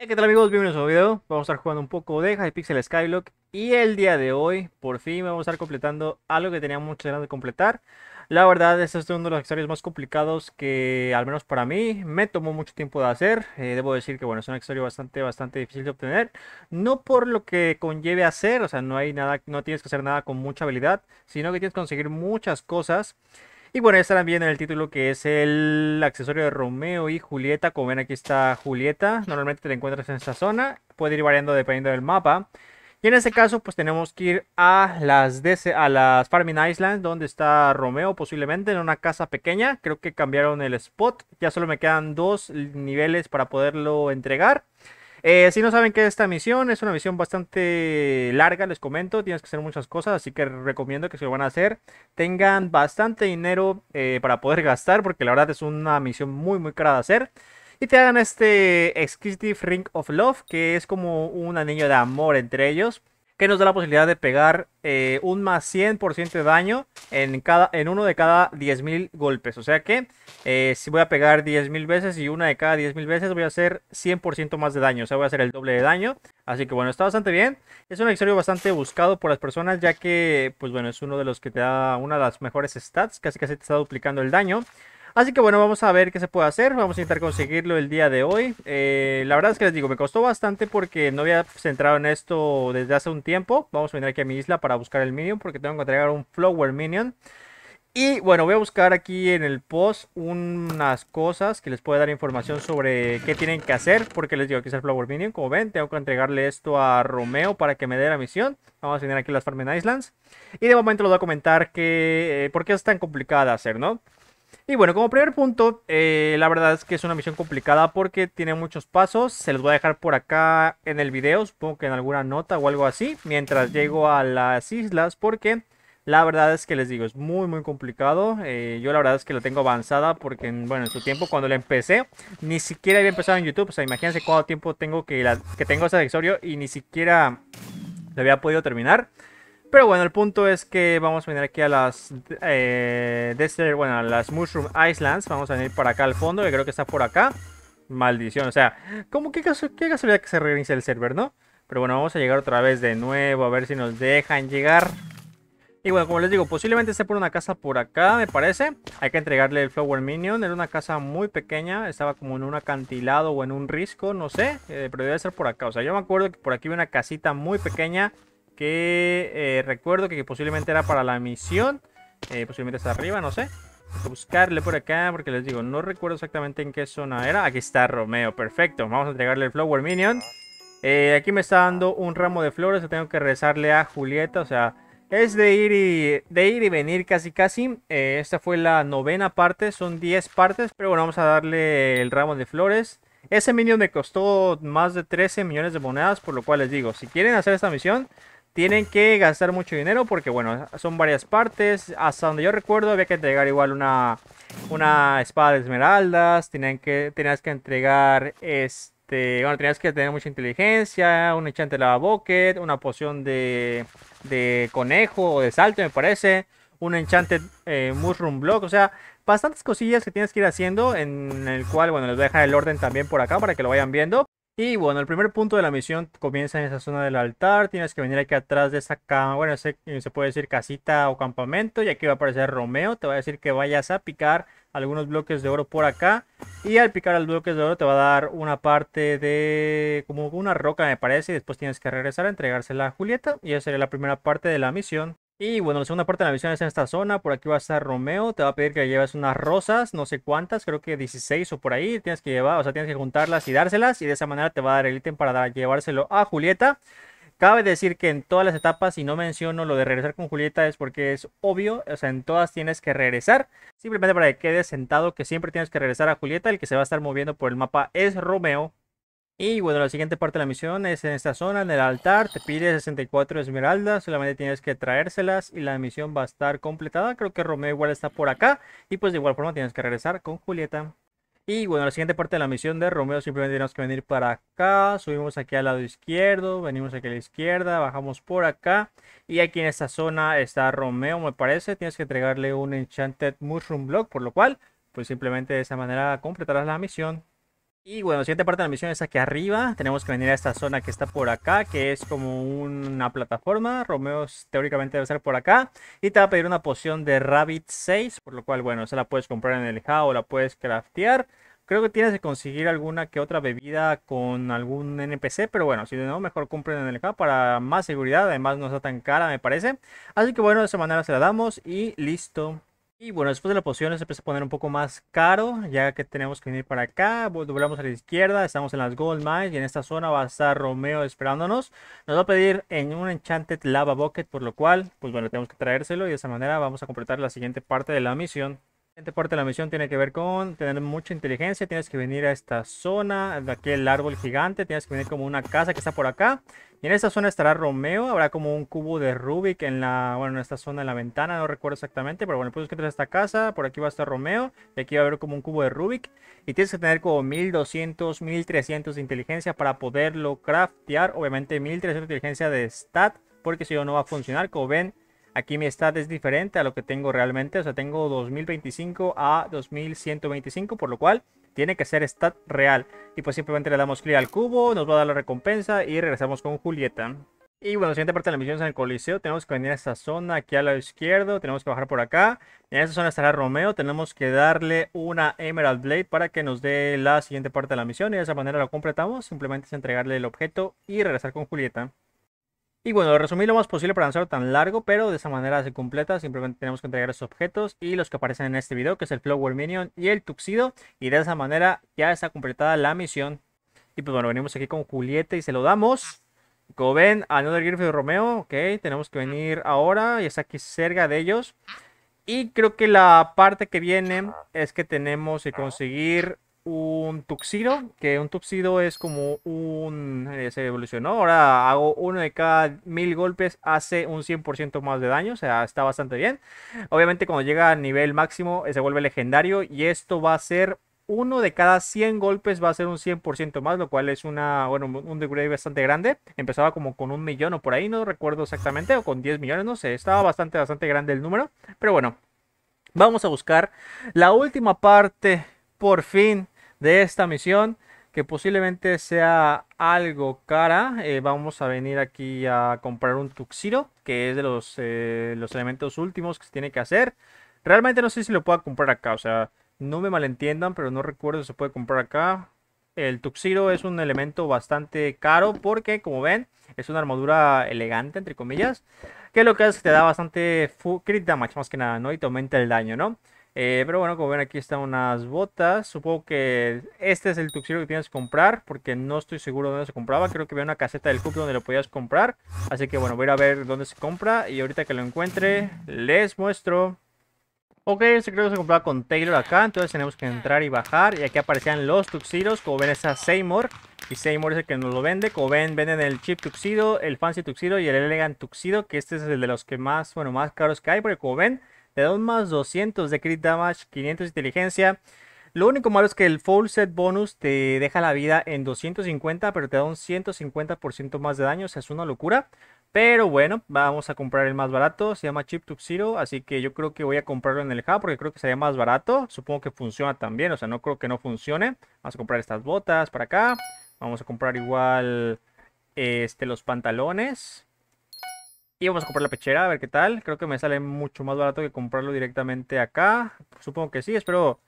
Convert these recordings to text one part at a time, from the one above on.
¿Qué tal amigos? Bienvenidos a un video. Vamos a estar jugando un poco de Hypixel Skyblock y el día de hoy por fin vamos a estar completando algo que tenía muchas ganas de completar. La verdad este es uno de los accesorios más complicados que al menos para mí me tomó mucho tiempo de hacer. Eh, debo decir que bueno, es un accesorio bastante bastante difícil de obtener. No por lo que conlleve hacer, o sea, no hay nada, no tienes que hacer nada con mucha habilidad, sino que tienes que conseguir muchas cosas. Y bueno, ya estarán viendo en el título que es el accesorio de Romeo y Julieta. Como ven aquí está Julieta. Normalmente te encuentras en esta zona. Puede ir variando dependiendo del mapa. Y en este caso pues tenemos que ir a las, a las Farming Islands donde está Romeo posiblemente en una casa pequeña. Creo que cambiaron el spot. Ya solo me quedan dos niveles para poderlo entregar. Eh, si no saben qué es esta misión, es una misión bastante larga, les comento, tienes que hacer muchas cosas, así que recomiendo que si lo van a hacer, tengan bastante dinero eh, para poder gastar, porque la verdad es una misión muy muy cara de hacer. Y te hagan este Exquisitive Ring of Love, que es como un anillo de amor entre ellos que nos da la posibilidad de pegar eh, un más 100% de daño en, cada, en uno de cada 10.000 golpes. O sea que eh, si voy a pegar 10.000 veces y una de cada 10.000 veces voy a hacer 100% más de daño. O sea, voy a hacer el doble de daño. Así que bueno, está bastante bien. Es un accesorio bastante buscado por las personas ya que, pues bueno, es uno de los que te da una de las mejores stats. Casi casi te está duplicando el daño. Así que bueno, vamos a ver qué se puede hacer. Vamos a intentar conseguirlo el día de hoy. Eh, la verdad es que les digo, me costó bastante porque no había centrado en esto desde hace un tiempo. Vamos a venir aquí a mi isla para buscar el minion porque tengo que entregar un flower minion. Y bueno, voy a buscar aquí en el post unas cosas que les puede dar información sobre qué tienen que hacer. Porque les digo, aquí es el Flower Minion. Como ven, tengo que entregarle esto a Romeo para que me dé la misión. Vamos a tener aquí las Farming Islands. Y de momento les voy a comentar que, eh, por qué es tan complicada hacer, ¿no? Y bueno, como primer punto, eh, la verdad es que es una misión complicada porque tiene muchos pasos. Se los voy a dejar por acá en el video, supongo que en alguna nota o algo así, mientras llego a las islas porque la verdad es que les digo, es muy muy complicado. Eh, yo la verdad es que lo tengo avanzada porque, bueno, en su tiempo cuando lo empecé, ni siquiera había empezado en YouTube. O sea, imagínense cuánto tiempo tengo que, que tengo ese accesorio y ni siquiera lo había podido terminar. Pero bueno, el punto es que vamos a venir aquí a las eh, bueno, a las Mushroom Islands. Vamos a venir para acá al fondo, que creo que está por acá. Maldición, o sea, como que qué casualidad que se reinicie el server, ¿no? Pero bueno, vamos a llegar otra vez de nuevo, a ver si nos dejan llegar. Y bueno, como les digo, posiblemente esté por una casa por acá, me parece. Hay que entregarle el Flower Minion. Era una casa muy pequeña, estaba como en un acantilado o en un risco, no sé. Eh, pero debe ser por acá. O sea, yo me acuerdo que por aquí había una casita muy pequeña que eh, recuerdo que posiblemente era para la misión. Eh, posiblemente está arriba, no sé. Buscarle por acá porque les digo, no recuerdo exactamente en qué zona era. Aquí está Romeo, perfecto. Vamos a entregarle el Flower Minion. Eh, aquí me está dando un ramo de flores tengo que rezarle a Julieta, o sea... Es de ir y, de ir y venir casi casi. esta fue la novena parte, son 10 partes. Pero bueno, vamos a darle el ramo de flores. Ese minion me costó más de 13 millones de monedas, por lo cual les digo, si quieren hacer esta misión, tienen que gastar mucho dinero porque, bueno, son varias partes. Hasta donde yo recuerdo había que entregar igual una, una espada de esmeraldas. Tenían que, tenías que entregar, este, bueno, tenías que tener mucha inteligencia, un enchante lava bucket, una poción de, de conejo o de salto, me parece. Un enchante eh, mushroom block, o sea, bastantes cosillas que tienes que ir haciendo. En el cual, bueno, les voy a dejar el orden también por acá para que lo vayan viendo. Y bueno, el primer punto de la misión comienza en esa zona del altar. Tienes que venir aquí atrás de esa cama. Bueno, se puede decir casita o campamento. Y aquí va a aparecer Romeo. Te va a decir que vayas a picar algunos bloques de oro por acá. Y al picar los bloques de oro te va a dar una parte de como una roca me parece. Y después tienes que regresar a entregársela a Julieta. Y esa sería la primera parte de la misión. Y bueno, la segunda parte de la misión es en esta zona. Por aquí va a estar Romeo. Te va a pedir que lleves unas rosas, no sé cuántas, creo que 16 o por ahí. Tienes que llevar, o sea, tienes que juntarlas y dárselas. Y de esa manera te va a dar el ítem para llevárselo a Julieta. Cabe decir que en todas las etapas, y no menciono lo de regresar con Julieta, es porque es obvio, o sea, en todas tienes que regresar. Simplemente para que quedes sentado que siempre tienes que regresar a Julieta. El que se va a estar moviendo por el mapa es Romeo. Y bueno, la siguiente parte de la misión es en esta zona, en el altar. Te pide 64 esmeraldas, solamente tienes que traérselas y la misión va a estar completada. Creo que Romeo igual está por acá. Y pues de igual forma tienes que regresar con Julieta. Y bueno, la siguiente parte de la misión de Romeo simplemente tenemos que venir para acá. Subimos aquí al lado izquierdo, venimos aquí a la izquierda, bajamos por acá. Y aquí en esta zona está Romeo, me parece. Tienes que entregarle un Enchanted Mushroom Block, por lo cual, pues simplemente de esa manera completarás la misión. Y bueno, la siguiente parte de la misión es aquí arriba. Tenemos que venir a esta zona que está por acá, que es como una plataforma. Romeo teóricamente debe estar por acá. Y te va a pedir una poción de Rabbit 6, por lo cual, bueno, esa la puedes comprar en el HA o la puedes craftear. Creo que tienes que conseguir alguna que otra bebida con algún NPC, pero bueno, si no, mejor compren en el HA para más seguridad. Además, no está tan cara, me parece. Así que bueno, de esa manera se la damos y listo. Y bueno, después de la poción se empieza a poner un poco más caro, ya que tenemos que venir para acá, doblamos a la izquierda, estamos en las Gold Mines y en esta zona va a estar Romeo esperándonos. Nos va a pedir en un Enchanted Lava Bucket, por lo cual, pues bueno, tenemos que traérselo y de esa manera vamos a completar la siguiente parte de la misión. Siguiente parte de la misión tiene que ver con tener mucha inteligencia, tienes que venir a esta zona, de aquí el árbol gigante, tienes que venir como una casa que está por acá. Y en esta zona estará Romeo, habrá como un cubo de Rubik en la, bueno, en esta zona en la ventana, no recuerdo exactamente, pero bueno, pues que a esta casa, por aquí va a estar Romeo, y aquí va a haber como un cubo de Rubik, y tienes que tener como 1200, 1300 de inteligencia para poderlo craftear, obviamente 1300 de inteligencia de stat, porque si no, no va a funcionar, como ven, aquí mi stat es diferente a lo que tengo realmente, o sea, tengo 2025 a 2125, por lo cual tiene que ser stat real. Y pues simplemente le damos clic al cubo, nos va a dar la recompensa y regresamos con Julieta. Y bueno, siguiente parte de la misión es en el Coliseo. Tenemos que venir a esta zona aquí a lado izquierdo. Tenemos que bajar por acá. En esta zona estará Romeo. Tenemos que darle una Emerald Blade para que nos dé la siguiente parte de la misión. Y de esa manera lo completamos. Simplemente es entregarle el objeto y regresar con Julieta. Y bueno, resumí lo más posible para no hacerlo tan largo, pero de esa manera se completa. Simplemente tenemos que entregar esos objetos y los que aparecen en este video, que es el Flower Minion y el Tuxido. Y de esa manera ya está completada la misión. Y pues bueno, venimos aquí con Julieta y se lo damos. Como ven, Another Griffith Romeo, ok, tenemos que venir ahora y está aquí cerca de ellos. Y creo que la parte que viene es que tenemos que conseguir un tuxido, que un tuxido es como un... Eh, se evolucionó, ahora hago uno de cada mil golpes, hace un 100% más de daño, o sea, está bastante bien. Obviamente cuando llega a nivel máximo eh, se vuelve legendario y esto va a ser uno de cada 100 golpes va a ser un 100% más, lo cual es una, bueno, un degrade bastante grande. Empezaba como con un millón o por ahí, no recuerdo exactamente, o con 10 millones, no sé, estaba bastante, bastante grande el número. Pero bueno, vamos a buscar la última parte, por fin, de esta misión que posiblemente sea algo cara. Eh, vamos a venir aquí a comprar un Tuxiro, que es de los, eh, los elementos últimos que se tiene que hacer. Realmente no sé si lo puedo comprar acá, o sea, no me malentiendan, pero no recuerdo si se puede comprar acá. El Tuxiro es un elemento bastante caro porque, como ven, es una armadura elegante, entre comillas, que lo que hace es que te da bastante crit damage, más que nada, ¿no? Y te aumenta el daño, ¿no? Eh, pero bueno, como ven aquí están unas botas. Supongo que este es el tuxiro que tienes que comprar. Porque no estoy seguro dónde se compraba. Creo que había una caseta del club donde lo podías comprar. Así que bueno, voy a ir a ver dónde se compra. Y ahorita que lo encuentre, les muestro. Ok, creo que se compraba con Taylor acá. Entonces tenemos que entrar y bajar. Y aquí aparecían los tuxidos. Como ven, está Seymour. Y Seymour es el que nos lo vende. Como ven, venden el chip tuxido, el fancy tuxido y el elegant tuxido. Que este es el de los que más, bueno, más caros que hay. Porque como ven te da un más 200 de crit damage, 500 de inteligencia. Lo único malo es que el full set bonus te deja la vida en 250, pero te da un 150% más de daño, o sea, es una locura. Pero bueno, vamos a comprar el más barato, se llama Chip Tuxedo, así que yo creo que voy a comprarlo en el hub porque creo que sería más barato. Supongo que funciona también, o sea, no creo que no funcione. Vamos a comprar estas botas para acá. Vamos a comprar igual este, los pantalones. Y vamos a comprar la pechera, a ver qué tal. Creo que me sale mucho más barato que comprarlo directamente acá. Supongo que sí, espero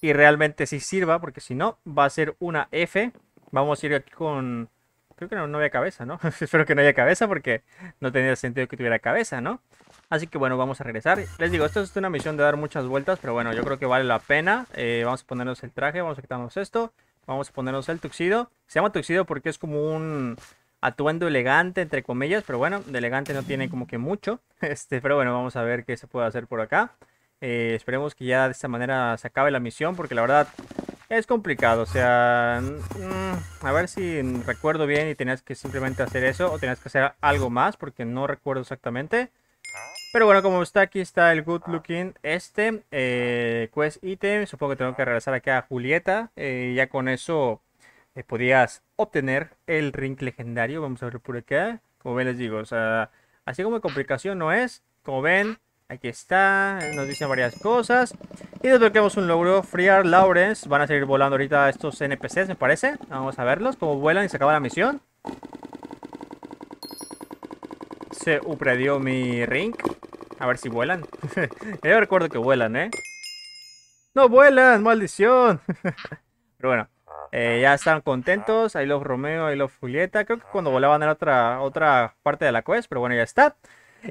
y realmente sí sirva, porque si no, va a ser una F. Vamos a ir aquí con... Creo que no, no había cabeza, ¿no? espero que no haya cabeza porque no tenía sentido que tuviera cabeza, ¿no? Así que bueno, vamos a regresar. Les digo, esto es una misión de dar muchas vueltas, pero bueno, yo creo que vale la pena. Eh, vamos a ponernos el traje, vamos a quitarnos esto. Vamos a ponernos el tuxido. Se llama tuxido porque es como un atuendo elegante, entre comillas, pero bueno, de elegante no tiene como que mucho. Este, pero bueno, vamos a ver qué se puede hacer por acá. Eh, esperemos que ya de esta manera se acabe la misión, porque la verdad es complicado. O sea, mm, a ver si recuerdo bien y tenías que simplemente hacer eso o tenías que hacer algo más, porque no recuerdo exactamente. Pero bueno, como está aquí, está el good looking este eh, quest item. Supongo que tengo que regresar aquí a Julieta. Eh, ya con eso eh, podías obtener el ring legendario. Vamos a ver por acá. Como ven, les digo, o sea, así como complicación no es. Como ven, Aquí está, nos dicen varias cosas. Y desbloqueamos un logro, Freer Lawrence. Van a seguir volando ahorita estos NPCs, me parece. Vamos a verlos, cómo vuelan y se acaba la misión. Se upgradió mi ring. A ver si vuelan. Yo recuerdo que vuelan, ¿eh? ¡No vuelan! ¡Maldición! Pero bueno, eh, ya están contentos. I love Romeo, I love Julieta. Creo que cuando volaban era otra, otra parte de la quest, pero bueno, ya está.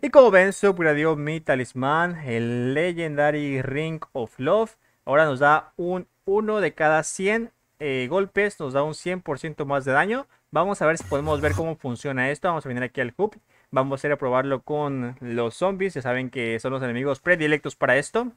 Y como ven, se upgradeó mi talismán, el Legendary Ring of Love. Ahora nos da un 1 de cada 100 eh, golpes, nos da un 100% más de daño. Vamos a ver si podemos ver cómo funciona esto. Vamos a venir aquí al hub. Vamos a ir a probarlo con los zombies. Ya saben que son los enemigos predilectos para esto.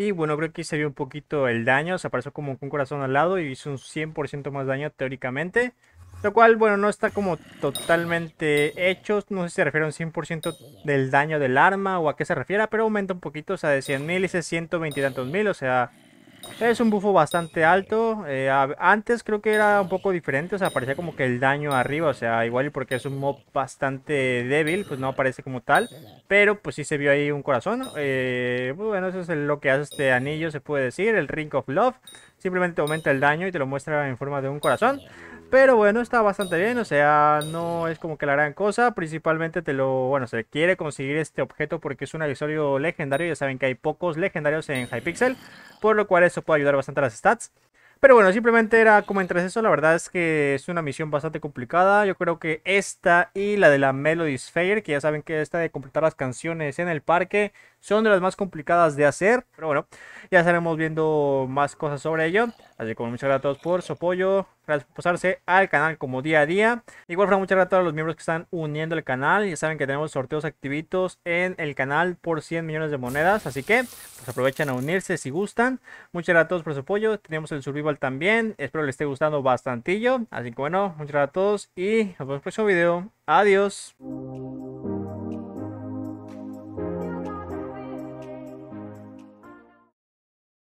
Y bueno, creo que se vio un poquito el daño. Se apareció como un corazón al lado y hizo un 100% más daño teóricamente. Lo cual, bueno, no está como totalmente hecho. No sé si se refiere a un 100% del daño del arma o a qué se refiere, pero aumenta un poquito. O sea, de 100.000 y 120 y tantos mil. O sea, es un bufo bastante alto. Eh, antes creo que era un poco diferente. O sea, parecía como que el daño arriba. O sea, igual porque es un mob bastante débil, pues no aparece como tal. Pero pues sí se vio ahí un corazón. Eh, pues, bueno, eso es lo que hace este anillo, se puede decir. El Ring of Love. Simplemente aumenta el daño y te lo muestra en forma de un corazón. Pero bueno, está bastante bien, o sea, no es como que la gran cosa. Principalmente te lo, bueno, se quiere conseguir este objeto porque es un accesorio legendario. Ya saben que hay pocos legendarios en Hypixel, por lo cual eso puede ayudar bastante a las stats. Pero bueno, simplemente era como entre eso, la verdad es que es una misión bastante complicada. Yo creo que esta y la de la Melody Sphere, que ya saben que esta de completar las canciones en el parque, son de las más complicadas de hacer. Pero bueno, ya estaremos viendo más cosas sobre ello. Así que muchas gracias a todos por su apoyo. Gracias por pasarse al canal como día a día. Igual muchas gracias a todos los miembros que están uniendo el canal. Ya saben que tenemos sorteos activitos en el canal por 100 millones de monedas. Así que pues aprovechen a unirse si gustan. Muchas gracias a todos por su apoyo. Tenemos el survival también. Espero les esté gustando bastantillo. Así que bueno, muchas gracias a todos y nos vemos en el próximo video. Adiós.